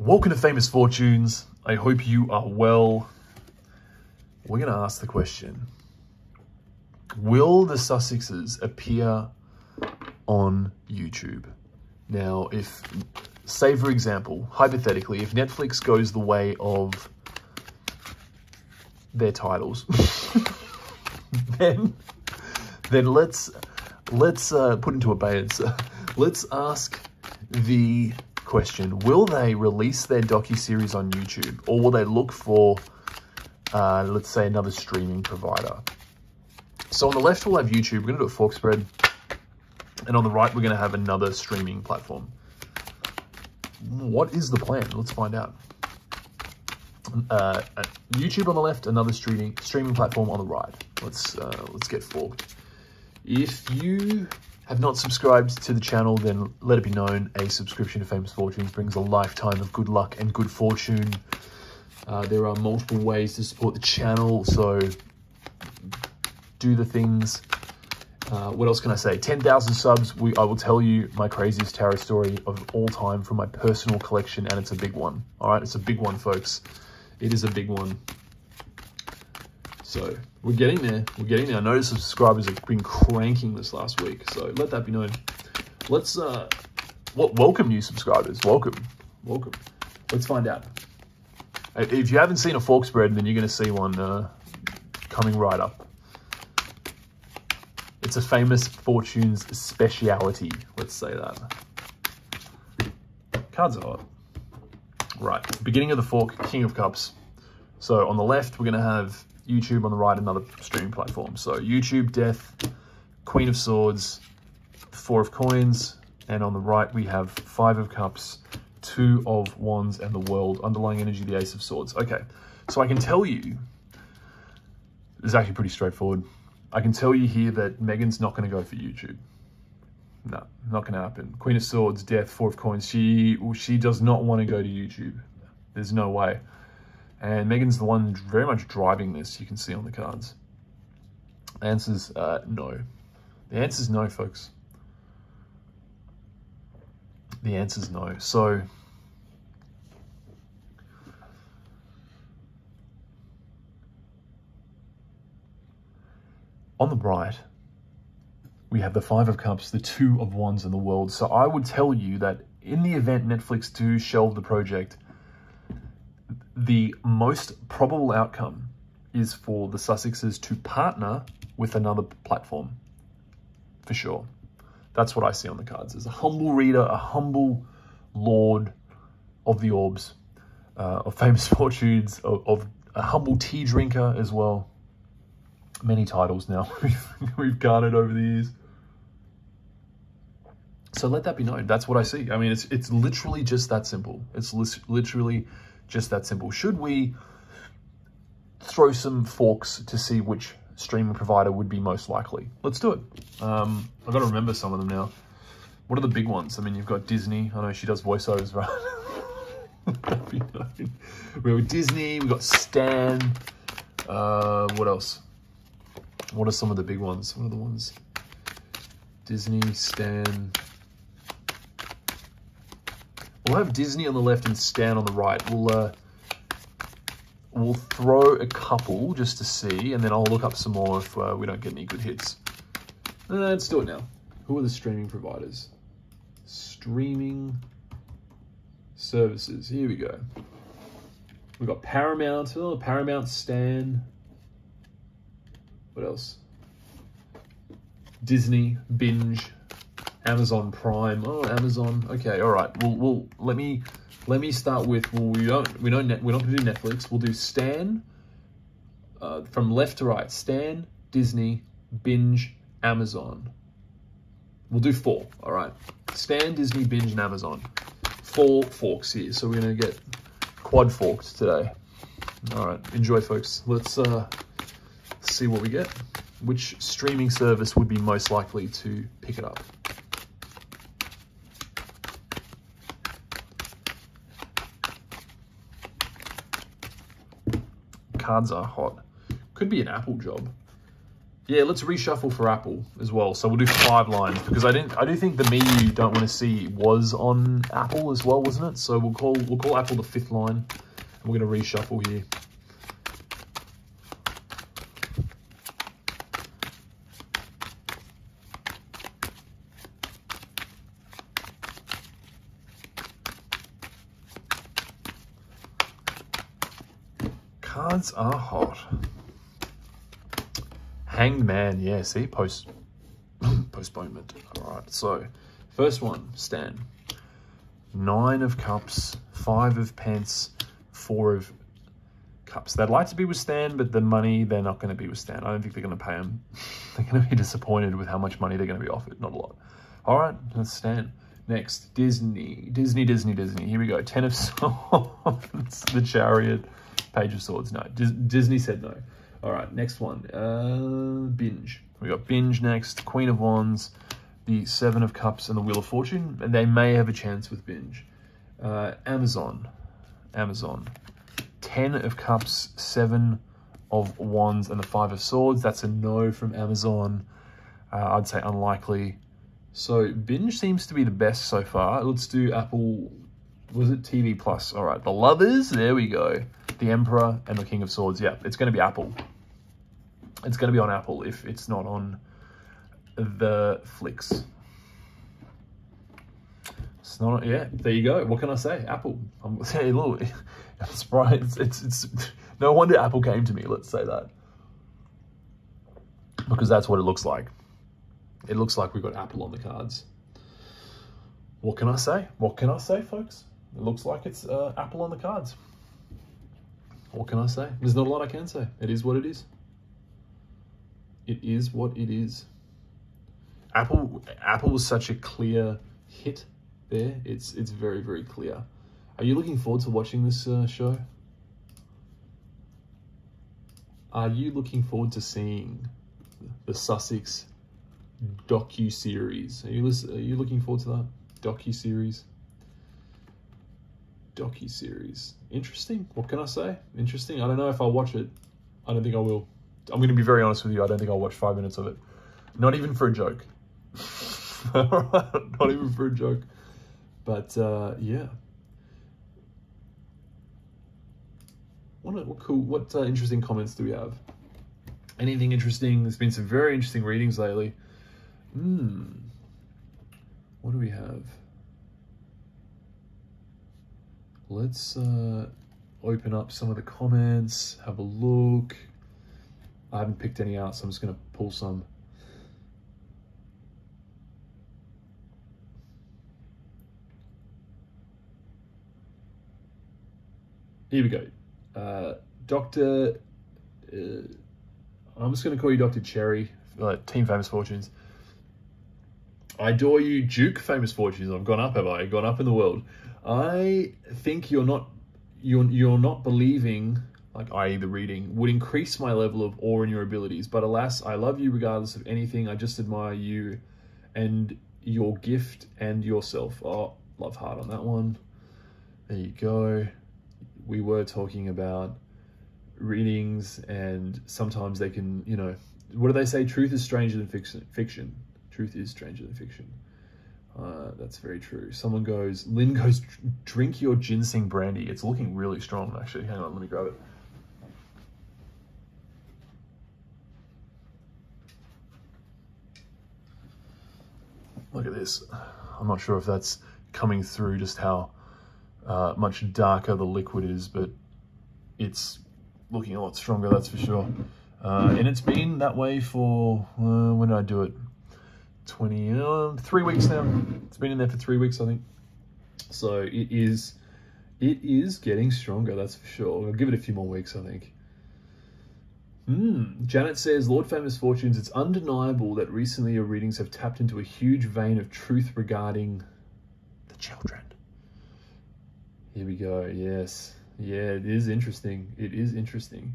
Welcome to Famous Fortunes. I hope you are well. We're going to ask the question Will the Sussexes appear on YouTube? Now, if, say for example, hypothetically, if Netflix goes the way of their titles, then then let's let's uh, put into abeyance. let's ask the question: Will they release their docu series on YouTube, or will they look for, uh, let's say, another streaming provider? So on the left, we'll have YouTube. We're going to do a fork spread, and on the right, we're going to have another streaming platform. What is the plan? Let's find out. Uh, YouTube on the left, another streaming streaming platform on the right. Let's uh, let's get forked. If you have not subscribed to the channel, then let it be known a subscription to Famous Fortunes brings a lifetime of good luck and good fortune. Uh, there are multiple ways to support the channel, so do the things. Uh, what else can I say? 10,000 subs, we, I will tell you my craziest tarot story of all time from my personal collection, and it's a big one. All right, it's a big one, folks. It is a big one. So we're getting there. We're getting there. I noticed subscribers have been cranking this last week. So let that be known. Let's, uh, welcome new subscribers. Welcome. Welcome. Let's find out. If you haven't seen a fork spread, then you're going to see one uh, coming right up. It's a famous Fortunes speciality. Let's say that. Cards are hot. Right, beginning of the fork, King of Cups. So on the left, we're going to have YouTube on the right, another streaming platform. So YouTube, Death, Queen of Swords, Four of Coins, and on the right we have Five of Cups, Two of Wands, and the World. Underlying energy, the Ace of Swords. Okay, so I can tell you, it's actually pretty straightforward. I can tell you here that Meghan's not going to go for YouTube. No, not going to happen. Queen of Swords, Death, Four of Coins. She she does not want to go to YouTube. There's no way. And Meghan's the one very much driving this, you can see on the cards. The answer's uh, no. The answer's no, folks. The answer's no. So, on the right, we have the Five of Cups, the Two of Wands, and the World. So I would tell you that in the event Netflix do shelve the project, the most probable outcome is for the Sussexes to partner with another platform, for sure. That's what I see on the cards. As a humble reader, a humble lord of the orbs, uh, of famous fortunes, of, of, a humble tea drinker as well. Many titles now we've garnered over the years. So let that be known. That's what I see. I mean, it's it's literally just that simple. It's literally just that simple. Should we throw some forks to see which streaming provider would be most likely? Let's do it. Um, I've got to remember some of them now. What are the big ones? I mean, you've got Disney. I know she does voiceovers, right? we have Disney, we've got Stan. Uh, what else? What are some of the big ones? What are the ones? Disney, Stan, We'll have Disney on the left and Stan on the right. We'll uh, we'll throw a couple just to see, and then I'll look up some more if uh, we don't get any good hits. Uh, let's do it now. Who are the streaming providers? Streaming services. Here we go. We've got Paramount. Oh, Paramount Stan. What else? Disney, Binge, Amazon Prime. Oh, Amazon. Okay, all right. We'll, we'll let me let me start with. Well, we don't we don't net, we're not going to do Netflix. We'll do Stan. Uh, from left to right, Stan, Disney, Binge, Amazon. We'll do four. All right. Stan, Disney, Binge, and Amazon. Four forks here. So we're going to get quad forked today. All right. Enjoy, folks. Let's uh, see what we get. Which streaming service would be most likely to pick it up? Cards are hot. Could be an Apple job. Yeah, let's reshuffle for Apple as well. So we'll do five lines because I didn't. I do think the me you don't want to see was on Apple as well, wasn't it? So we'll call we'll call Apple the fifth line. And we're going to reshuffle here. Cards are hot. Hanged Man, yeah, see, post postponement. All right, so first one, Stan. Nine of cups, five of pence, four of cups. They'd like to be with Stan, but the money, they're not going to be with Stan. I don't think they're going to pay him. they're going to be disappointed with how much money they're going to be offered. Not a lot. All right, that's Stan. Next, Disney. Disney, Disney, Disney. Here we go. Ten of Swords, the Chariot, Page of Swords. No, Dis Disney said no. All right, next one. Uh, binge. We got Binge next, Queen of Wands, the Seven of Cups, and the Wheel of Fortune. And they may have a chance with Binge. Uh, Amazon. Amazon. Ten of Cups, Seven of Wands, and the Five of Swords. That's a no from Amazon. Uh, I'd say unlikely. So Binge seems to be the best so far. Let's do Apple, was it TV Plus? All right, The Lovers, there we go. The Emperor and the King of Swords. Yeah, it's going to be Apple. It's going to be on Apple if it's not on the flicks. It's not, yeah, there you go. What can I say? Apple. I'm saying, look, it's, it's, it's, it's, no wonder Apple came to me, let's say that. Because that's what it looks like. It looks like we've got Apple on the cards. What can I say? What can I say, folks? It looks like it's uh, Apple on the cards. What can I say? There's not a lot I can say. It is what it is. It is what it is. Apple Apple was such a clear hit there. It's it's very very clear. Are you looking forward to watching this uh, show? Are you looking forward to seeing the Sussex docu series? Are you are you looking forward to that docu series? Docu-series. Interesting. What can I say? Interesting. I don't know if I'll watch it. I don't think I will. I'm going to be very honest with you. I don't think I'll watch five minutes of it. Not even for a joke. Not even for a joke. But, uh, yeah. What, what cool, what uh, interesting comments do we have? Anything interesting? There's been some very interesting readings lately. Hmm. What do we have? Let's uh, open up some of the comments, have a look. I haven't picked any out, so I'm just going to pull some. Here we go. Uh, Dr. Uh, I'm just going to call you Dr. Cherry, uh, Team Famous Fortunes. I adore you, Duke Famous Fortunes. I've gone up, have I? Gone up in the world. I think you're not you're you're not believing like i.e. the reading would increase my level of awe in your abilities. But alas, I love you regardless of anything. I just admire you and your gift and yourself. Oh, love heart on that one. There you go. We were talking about readings and sometimes they can, you know, what do they say? Truth is stranger than fiction. Fiction. Truth is stranger than fiction. Uh, that's very true. Someone goes, Lynn goes, drink your ginseng brandy. It's looking really strong, actually. Hang on, let me grab it. Look at this. I'm not sure if that's coming through just how uh, much darker the liquid is, but it's looking a lot stronger, that's for sure. Uh, and it's been that way for, uh, when did I do it? 20, uh, three weeks now. It's been in there for three weeks, I think. So it is, it is getting stronger, that's for sure. I'll give it a few more weeks, I think. Hmm. Janet says, Lord Famous Fortunes, it's undeniable that recently your readings have tapped into a huge vein of truth regarding the children. Here we go. Yes. Yeah, it is interesting. It is interesting.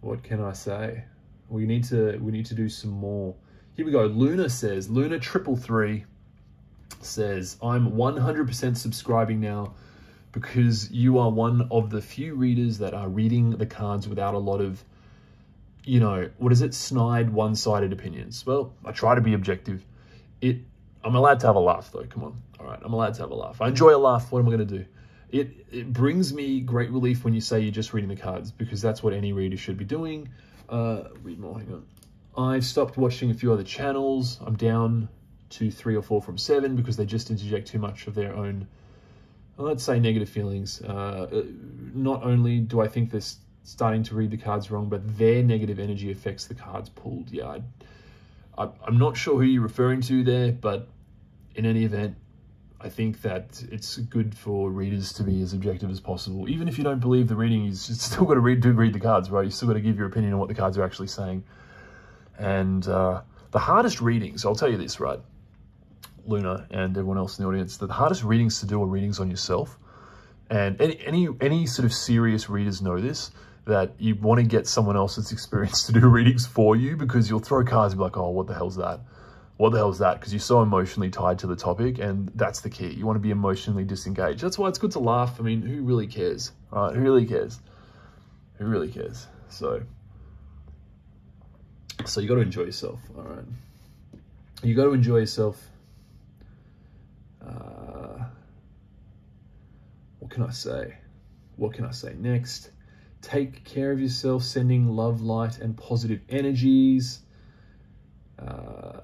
What can I say? We need to we need to do some more here we go. Luna says, Luna triple three says, I'm 100% subscribing now because you are one of the few readers that are reading the cards without a lot of you know, what is it? Snide, one-sided opinions. Well, I try to be objective. It, I'm allowed to have a laugh though. Come on. All right. I'm allowed to have a laugh. I enjoy a laugh. What am I going to do? It, it brings me great relief when you say you're just reading the cards because that's what any reader should be doing. Uh, read more, hang on. I've stopped watching a few other channels. I'm down to three or four from seven because they just interject too much of their own, let's say, negative feelings. Uh, not only do I think they're starting to read the cards wrong, but their negative energy affects the cards pulled. Yeah, I, am not sure who you're referring to there, but in any event, I think that it's good for readers to be as objective as possible. Even if you don't believe the reading, you still got to read, do read the cards, right? You still got to give your opinion on what the cards are actually saying. And uh, the hardest readings, I'll tell you this, right? Luna and everyone else in the audience, the hardest readings to do are readings on yourself. And any, any, any sort of serious readers know this that you want to get someone else's experience to do readings for you because you'll throw cards and be like, oh, what the hell's that? What the hell is that? Because you're so emotionally tied to the topic and that's the key. You want to be emotionally disengaged. That's why it's good to laugh. I mean, who really cares? All right, who really cares? Who really cares? So, so you got to enjoy yourself. All right. You got to enjoy yourself. Uh, what can I say? What can I say next? Take care of yourself, sending love, light, and positive energies. Uh,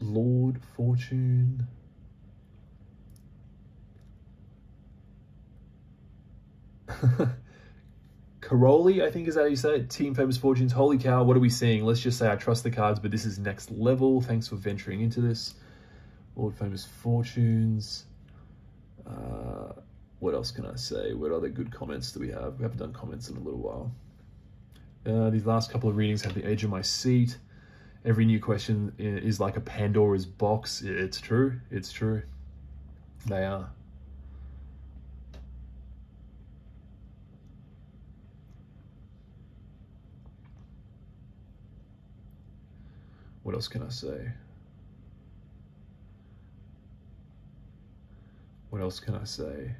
Lord Fortune. Caroli, I think is how you say it. Team Famous Fortunes. Holy cow, what are we seeing? Let's just say I trust the cards, but this is next level. Thanks for venturing into this. Lord Famous Fortunes. Uh, what else can I say? What other good comments do we have? We haven't done comments in a little while. Uh, these last couple of readings have the edge of my seat. Every new question is like a Pandora's box. It's true. It's true. They are. What else can I say? What else can I say?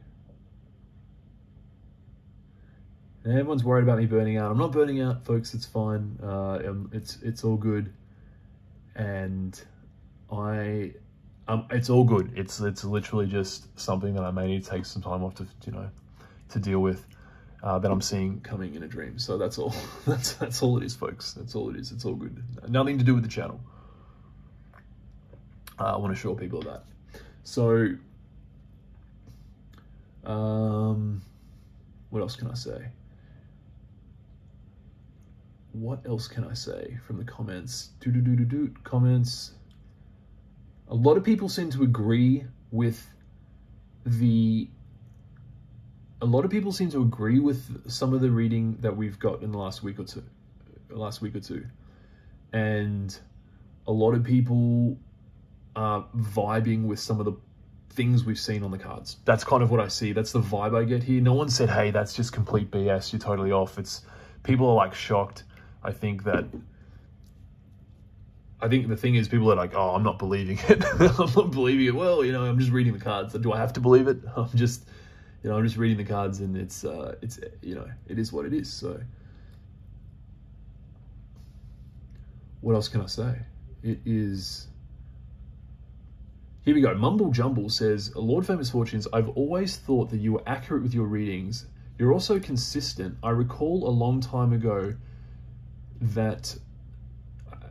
Everyone's worried about me burning out. I'm not burning out, folks. It's fine. Uh, um, it's it's all good. And I, um, it's all good. It's it's literally just something that I may need to take some time off to you know to deal with. Uh, that I'm seeing coming in a dream. So that's all. that's that's all it is, folks. That's all it is. It's all good. Nothing to do with the channel. Uh, I want to assure people that. So, um, what else can I say? what else can I say from the comments? Do do do do do comments. A lot of people seem to agree with the. A lot of people seem to agree with some of the reading that we've got in the last week or two, last week or two, and a lot of people are vibing with some of the things we've seen on the cards. That's kind of what I see. That's the vibe I get here. No one said, "Hey, that's just complete BS. You're totally off." It's people are like shocked I think that I think the thing is people are like, oh, I'm not believing it. I'm not believing it. Well, you know, I'm just reading the cards. Do I have to believe it? I'm just, you know, I'm just reading the cards and it's, uh, it's, you know, it is what it is. So what else can I say? It is, here we go. Mumble Jumble says, Lord Famous Fortunes, I've always thought that you were accurate with your readings. You're also consistent. I recall a long time ago that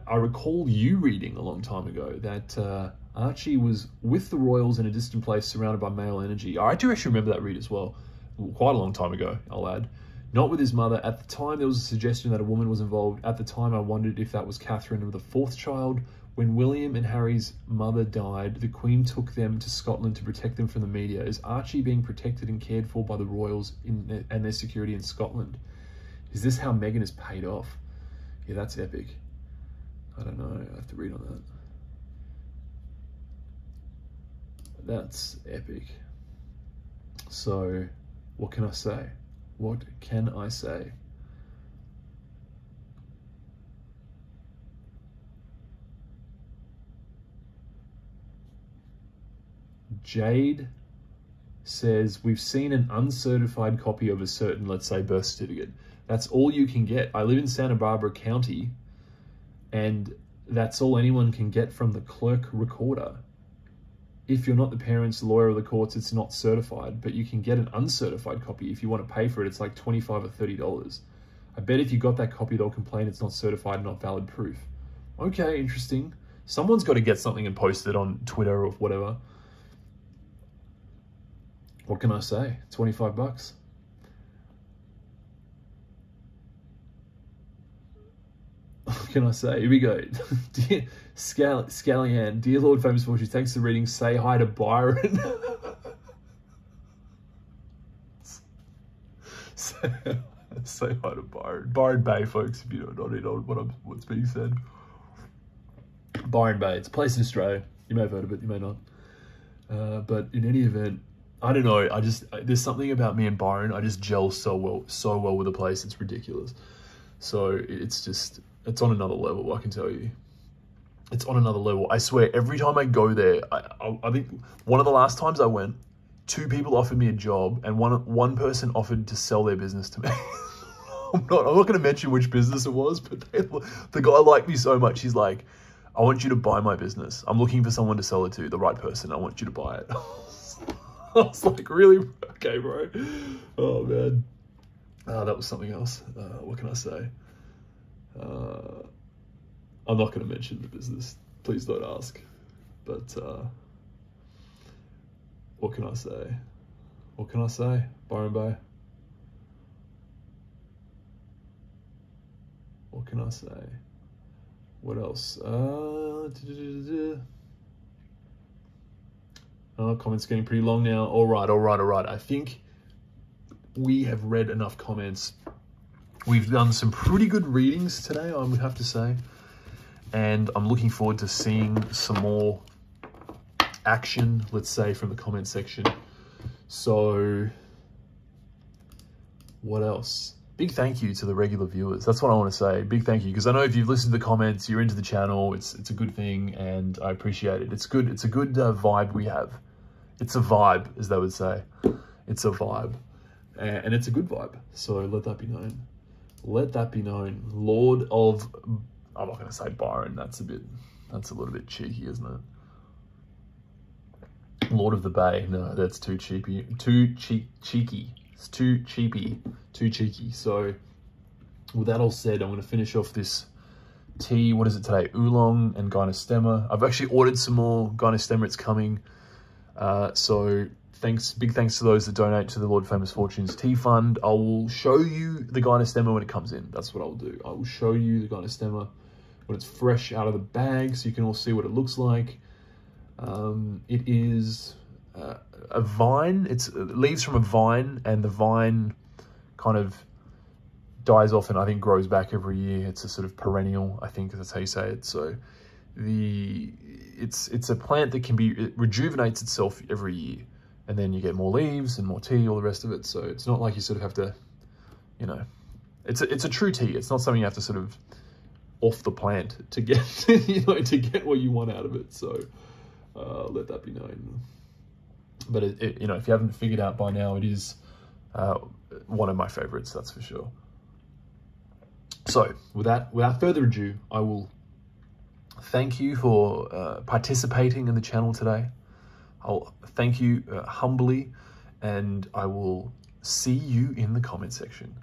I recall you reading a long time ago that uh, Archie was with the Royals in a distant place surrounded by male energy. I do actually remember that read as well, quite a long time ago, I'll add. Not with his mother. At the time, there was a suggestion that a woman was involved. At the time, I wondered if that was Catherine the fourth child. When William and Harry's mother died, the Queen took them to Scotland to protect them from the media. Is Archie being protected and cared for by the Royals in, and their security in Scotland? Is this how Meghan is paid off? Yeah, that's epic. I don't know. I have to read on that. That's epic. So, what can I say? What can I say? Jade says, we've seen an uncertified copy of a certain, let's say, birth certificate. That's all you can get. I live in Santa Barbara County, and that's all anyone can get from the clerk recorder. If you're not the parent's lawyer or the courts, it's not certified, but you can get an uncertified copy. If you want to pay for it, it's like 25 or $30. I bet if you got that copy, they'll complain it's not certified, not valid proof. Okay, interesting. Someone's got to get something and post it on Twitter or whatever. What can I say? 25 bucks. What can I say? Here we go. dear Scal Scallian, dear Lord Famous Fortune, thanks for reading. Say hi to Byron. say, say hi to Byron. Byron Bay, folks, if you don't know what I'm, what's being said. Byron Bay. It's a place in Australia. You may have heard of it, you may not. Uh, but in any event, I don't know. I just there's something about me and Byron. I just gel so well, so well with the place. It's ridiculous. So it's just it's on another level. I can tell you, it's on another level. I swear. Every time I go there, I, I, I think one of the last times I went, two people offered me a job, and one one person offered to sell their business to me. I'm not. I'm not going to mention which business it was, but they, the guy liked me so much. He's like, "I want you to buy my business. I'm looking for someone to sell it to, the right person. I want you to buy it." I was like, really? Okay, bro. Oh, man. Uh, that was something else. Uh, what can I say? Uh, I'm not going to mention the business. Please don't ask. But uh, what can I say? What can I say? Byron Bay. What can I say? What else? Uh, Oh, comments getting pretty long now. All right, all right, all right. I think we have read enough comments. We've done some pretty good readings today, I would have to say. And I'm looking forward to seeing some more action, let's say, from the comment section. So, what else? Big thank you to the regular viewers. That's what I want to say. Big thank you. Because I know if you've listened to the comments, you're into the channel, it's it's a good thing and I appreciate it. It's good. It's a good uh, vibe we have. It's a vibe, as they would say. It's a vibe. And it's a good vibe. So let that be known. Let that be known. Lord of... I'm not going to say Byron. That's a bit... That's a little bit cheeky, isn't it? Lord of the Bay. No, that's too cheapy. Too cheeky. It's too cheapy. Too cheeky. So with that all said, I'm going to finish off this tea. What is it today? Oolong and Gynostemma. I've actually ordered some more Gynostemma. It's coming. Uh, so thanks, big thanks to those that donate to the Lord Famous Fortunes Tea Fund. I will show you the Gynostemma when it comes in. That's what I'll do. I will show you the Gynostemma when it's fresh out of the bag so you can all see what it looks like. Um, it is uh, a vine. It's it leaves from a vine and the vine kind of dies off and I think grows back every year. It's a sort of perennial, I think that's how you say it. So the it's it's a plant that can be it rejuvenates itself every year and then you get more leaves and more tea all the rest of it. So it's not like you sort of have to you know it's a, it's a true tea. It's not something you have to sort of off the plant to get you know to get what you want out of it. So uh, let that be known. But it, it, you know if you haven't figured out by now it is uh, one of my favorites that's for sure. So with that without further ado I will thank you for uh, participating in the channel today. I'll thank you uh, humbly and I will see you in the comment section.